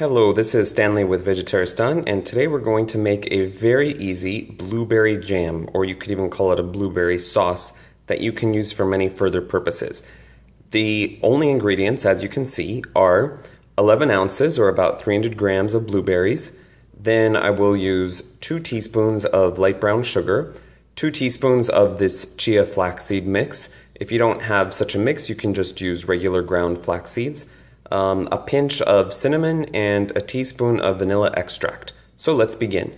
Hello, this is Stanley with Vegetaristan, and today we're going to make a very easy blueberry jam, or you could even call it a blueberry sauce that you can use for many further purposes. The only ingredients, as you can see, are 11 ounces, or about 300 grams of blueberries. Then I will use 2 teaspoons of light brown sugar, 2 teaspoons of this chia flaxseed mix. If you don't have such a mix, you can just use regular ground flax seeds um, a pinch of cinnamon, and a teaspoon of vanilla extract. So let's begin.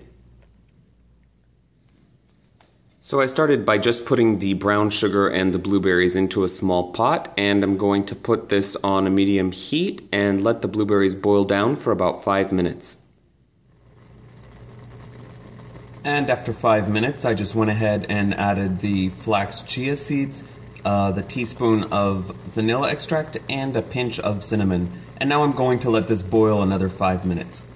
So I started by just putting the brown sugar and the blueberries into a small pot and I'm going to put this on a medium heat and let the blueberries boil down for about 5 minutes. And after 5 minutes I just went ahead and added the flax chia seeds uh, the teaspoon of vanilla extract, and a pinch of cinnamon. And now I'm going to let this boil another 5 minutes.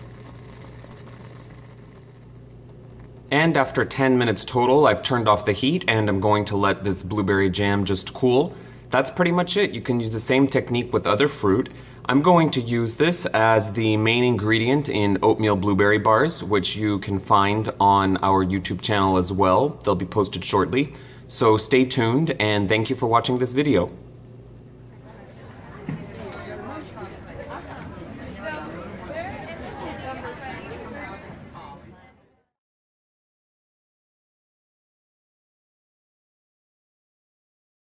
And after 10 minutes total, I've turned off the heat and I'm going to let this blueberry jam just cool. That's pretty much it. You can use the same technique with other fruit. I'm going to use this as the main ingredient in oatmeal blueberry bars, which you can find on our YouTube channel as well. They'll be posted shortly. So stay tuned and thank you for watching this video.